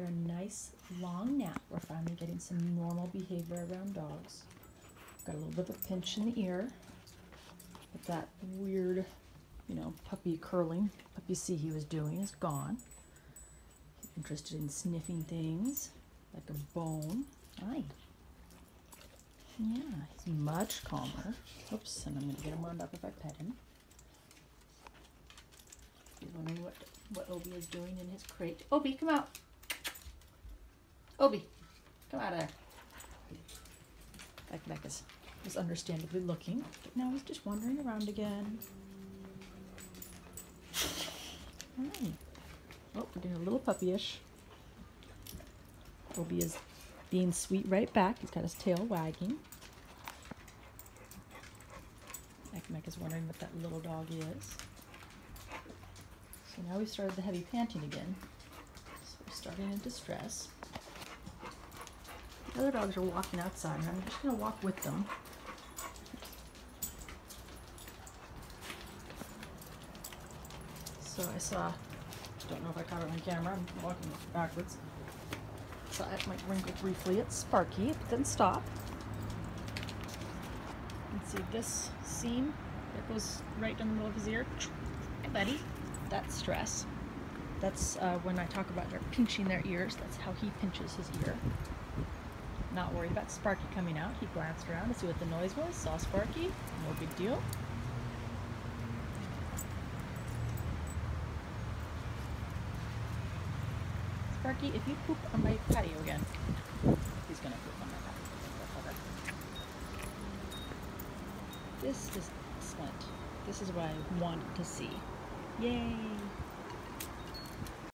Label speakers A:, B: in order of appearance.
A: after a nice long nap, we're finally getting some normal behavior around dogs. Got a little bit of a pinch in the ear, but that weird, you know, puppy curling, puppy see he was doing is gone. He's interested in sniffing things like a bone. Aye. Yeah, he's much calmer. Oops, and I'm gonna get him wound up if I pet him. You're wondering what, what Obi is doing in his crate. Obi, come out. Obi, come out of there. Becca's was understandably looking, but now he's just wandering around again. Oh, we're doing a little puppyish. Obi is being sweet right back. He's got his tail wagging. Ekmek is wondering what that little dog is. So now we've started the heavy panting again. So we're starting in distress. The other dogs are walking outside, and I'm just going to walk with them. So I saw, don't know if I caught it on camera, I'm walking backwards. So I might wrinkle briefly at Sparky, but then stop. And see this seam that goes right down the middle of his ear. Hey buddy, that's stress. That's uh, when I talk about they're pinching their ears, that's how he pinches his ear. Not worried about Sparky coming out. He glanced around to see what the noise was, saw Sparky, no big deal. Sparky, if you poop on my patio again, he's gonna poop on my patio. This is excellent. This is what I wanted to see. Yay!